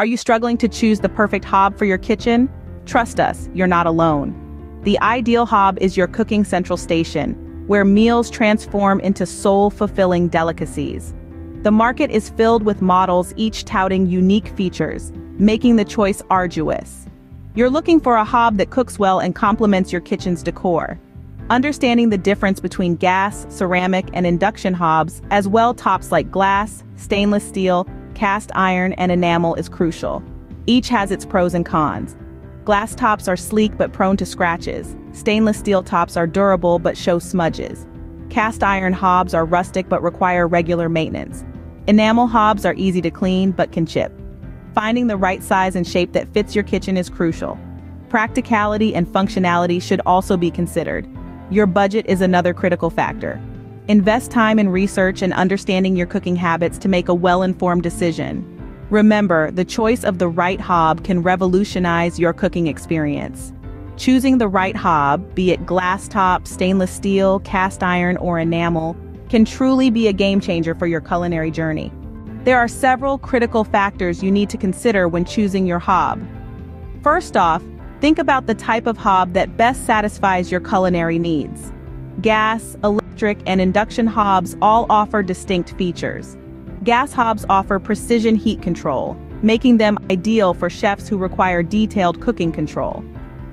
Are you struggling to choose the perfect hob for your kitchen? Trust us, you're not alone. The ideal hob is your cooking central station, where meals transform into soul-fulfilling delicacies. The market is filled with models each touting unique features, making the choice arduous. You're looking for a hob that cooks well and complements your kitchen's decor. Understanding the difference between gas, ceramic, and induction hobs, as well tops like glass, stainless steel, cast iron, and enamel is crucial. Each has its pros and cons. Glass tops are sleek but prone to scratches. Stainless steel tops are durable but show smudges. Cast iron hobs are rustic but require regular maintenance. Enamel hobs are easy to clean but can chip. Finding the right size and shape that fits your kitchen is crucial. Practicality and functionality should also be considered. Your budget is another critical factor. Invest time in research and understanding your cooking habits to make a well-informed decision. Remember, the choice of the right hob can revolutionize your cooking experience. Choosing the right hob, be it glass top, stainless steel, cast iron, or enamel, can truly be a game changer for your culinary journey. There are several critical factors you need to consider when choosing your hob. First off, think about the type of hob that best satisfies your culinary needs. Gas, electric, and induction hobs all offer distinct features. Gas hobs offer precision heat control, making them ideal for chefs who require detailed cooking control.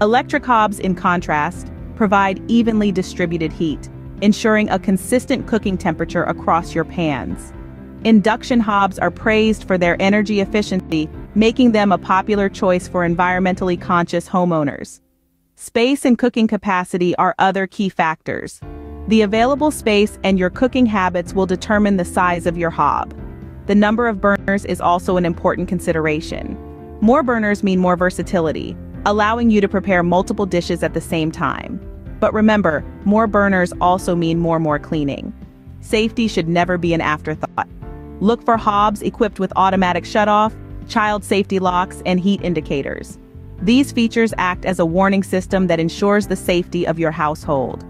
Electric hobs, in contrast, provide evenly distributed heat, ensuring a consistent cooking temperature across your pans. Induction hobs are praised for their energy efficiency, making them a popular choice for environmentally conscious homeowners. Space and cooking capacity are other key factors. The available space and your cooking habits will determine the size of your hob. The number of burners is also an important consideration. More burners mean more versatility, allowing you to prepare multiple dishes at the same time. But remember, more burners also mean more more cleaning. Safety should never be an afterthought. Look for hobs equipped with automatic shutoff, child safety locks, and heat indicators. These features act as a warning system that ensures the safety of your household.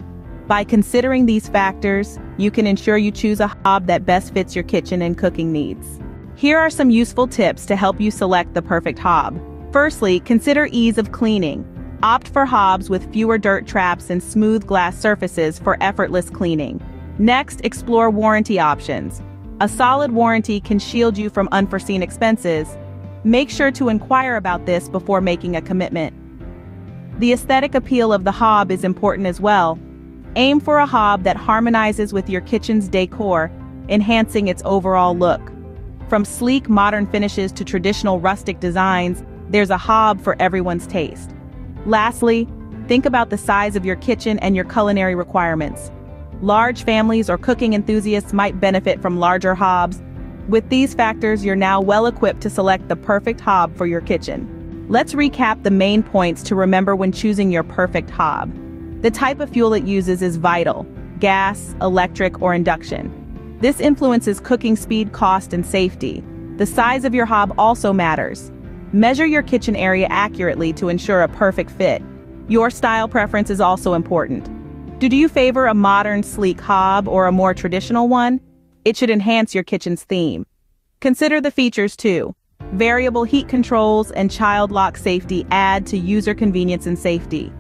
By considering these factors, you can ensure you choose a hob that best fits your kitchen and cooking needs. Here are some useful tips to help you select the perfect hob. Firstly, consider ease of cleaning. Opt for hobs with fewer dirt traps and smooth glass surfaces for effortless cleaning. Next, explore warranty options. A solid warranty can shield you from unforeseen expenses. Make sure to inquire about this before making a commitment. The aesthetic appeal of the hob is important as well, Aim for a hob that harmonizes with your kitchen's decor, enhancing its overall look. From sleek modern finishes to traditional rustic designs, there's a hob for everyone's taste. Lastly, think about the size of your kitchen and your culinary requirements. Large families or cooking enthusiasts might benefit from larger hobs. With these factors, you're now well equipped to select the perfect hob for your kitchen. Let's recap the main points to remember when choosing your perfect hob. The type of fuel it uses is vital, gas, electric, or induction. This influences cooking speed, cost, and safety. The size of your hob also matters. Measure your kitchen area accurately to ensure a perfect fit. Your style preference is also important. Do you favor a modern, sleek hob or a more traditional one? It should enhance your kitchen's theme. Consider the features too. Variable heat controls and child lock safety add to user convenience and safety.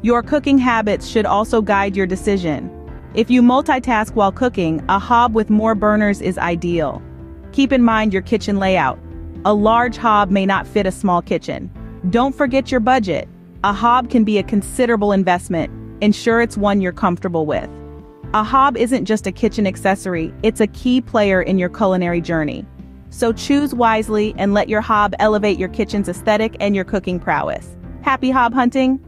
Your cooking habits should also guide your decision. If you multitask while cooking, a hob with more burners is ideal. Keep in mind your kitchen layout. A large hob may not fit a small kitchen. Don't forget your budget. A hob can be a considerable investment. Ensure it's one you're comfortable with. A hob isn't just a kitchen accessory, it's a key player in your culinary journey. So choose wisely and let your hob elevate your kitchen's aesthetic and your cooking prowess. Happy hob hunting!